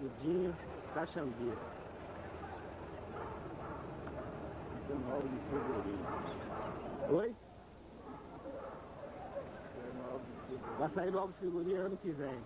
Dudinho Caxambi. 19 de fevereiro. Oi? Vai sair logo figurinha ano que vem.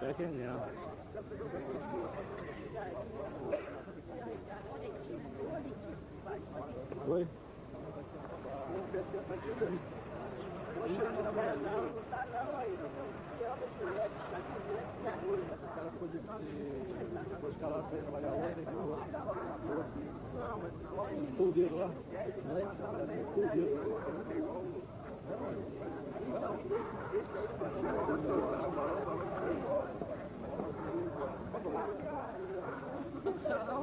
Tô entendendo. Oi? Fudido lá. Fudido. Não,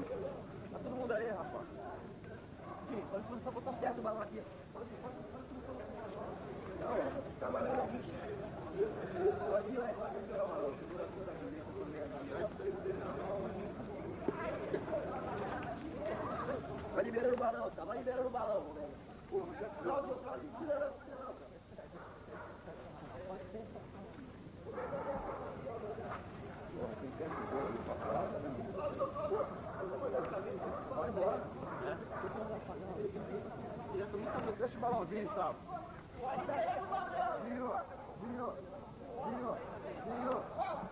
tá todo mundo aí, rapaz. Sim, pode começar a botar perto o balão aqui. Vai liberando o balão, tá? Vai liberando o balão, velho. Cláudio, Cláudio, tira, tira. O sabe?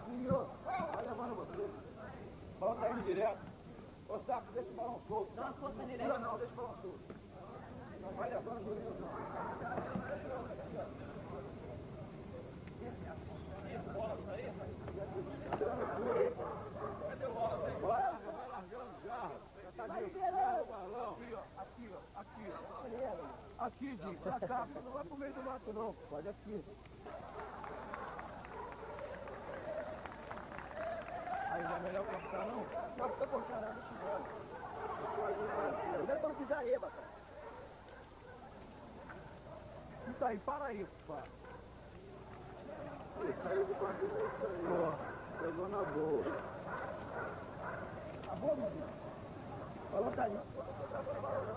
Vinho. Vai levando você. O balão tá indo direto. Ô, Saco, deixa o balão solto. Não, solta direto. Não, não, deixa o balão solto. Vai levando. Vai largando já. Já tá liberando o balão. Aqui, ó. Aqui, ó. Aqui, ó. Aqui, Dinho, pra cá, não vai pro meio do mato não, pode aqui. Aí não é melhor cortar não? Não precisa cortar nada, deixa Cuidado pra não pisar aí, bacana. Isso aí, para aí, pá. Saiu do quarto Pô, pegou na boa. Tá bom, meu filho? Falou, tá aí.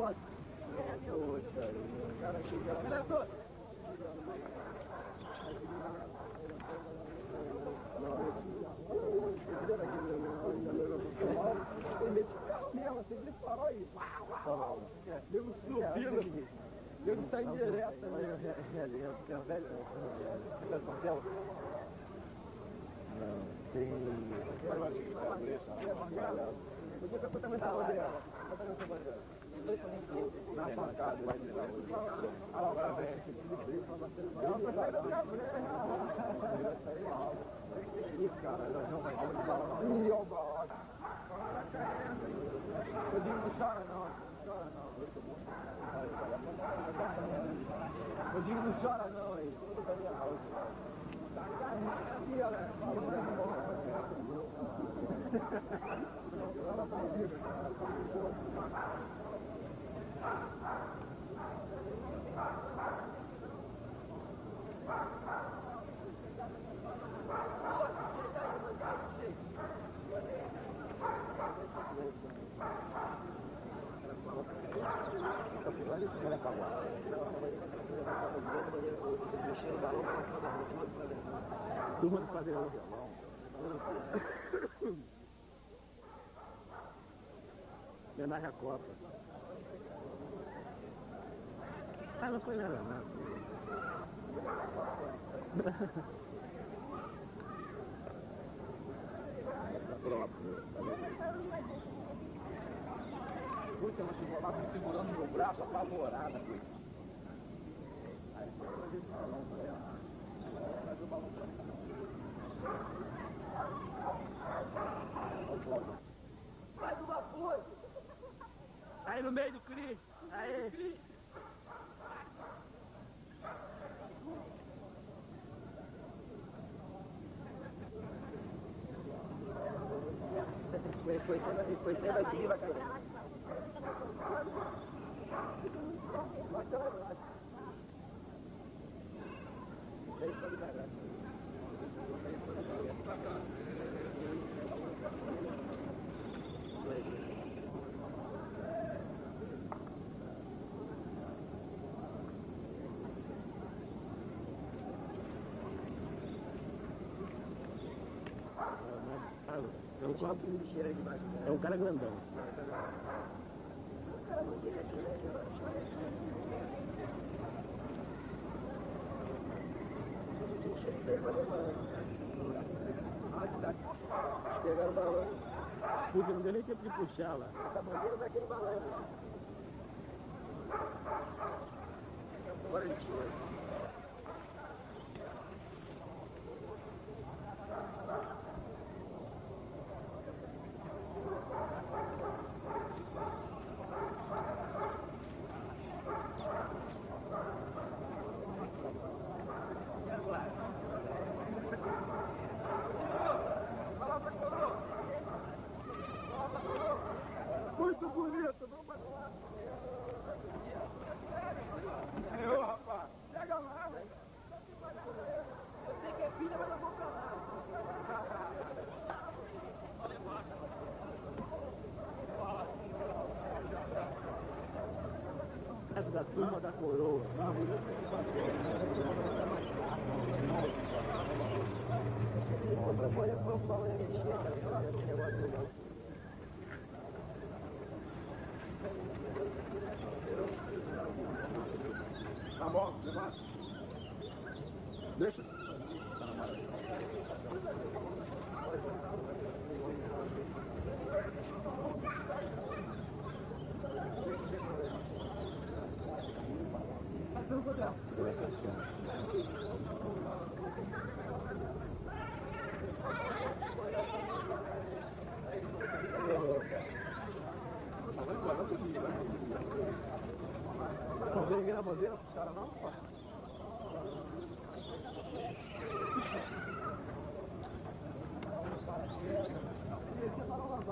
foto. Poxa, cara chega lá. Mesmo, assim, ele parou aí. Deu um subindo. Deu um sair direto. É velho. É papel. Não, tem. Podia que eu também estava dela. Na pancada, vai tirar. Ah, agora vem. Ih, cara, nós não vai dar. Ih, ó, bala. Eu digo, não chora não, chora não. Eu digo, não chora não, hein. Tudo pra minha house. Tá caindo aqui, olha. Turma de fazer o violão. Homenagem à Copa. Ah, não foi nada, não. Puta, ela chegou lá segurando meu braço, apavorada, coisa. Sai do vapor! Aí no meio do Cris! Aí! Foi, foi, foi, foi sendo aqui, vai cair. É um, copo. É um cara grandão. Pegaram o balão. Puxa, não deu nem tempo de puxar lá. Essa bandeira daquele balão. Agora ele tira. Muito bonito, vamos lá. Eu, rapaz, chega lá, velho. Eu sei que é filha, mas eu vou pra lá. Essa da turma da coroa. Outra coisa que. Tá bom, levanta. Deixa. Não vem na bandeira pros caras não, pô.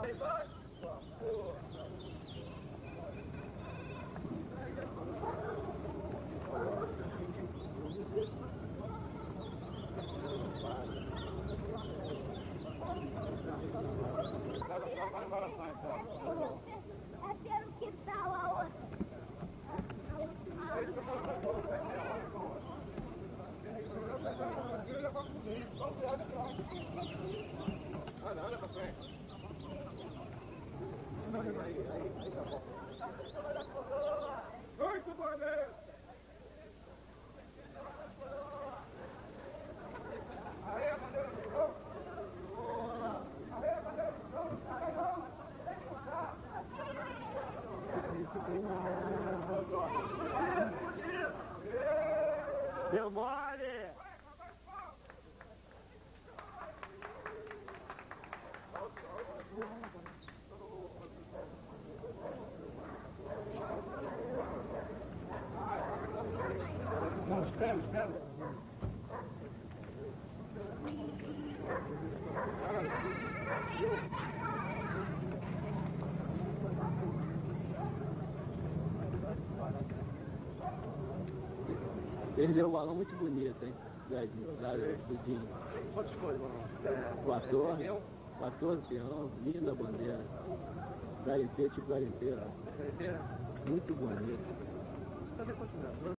Eu Demora! Perdeu um balão muito bonito, hein? Da, da, do Dinho. Quantos foi, mano? 14, 14 peão, linda bandeira. Garimpeiro, tipo garimpeiro. Muito bonito. Cadê quantos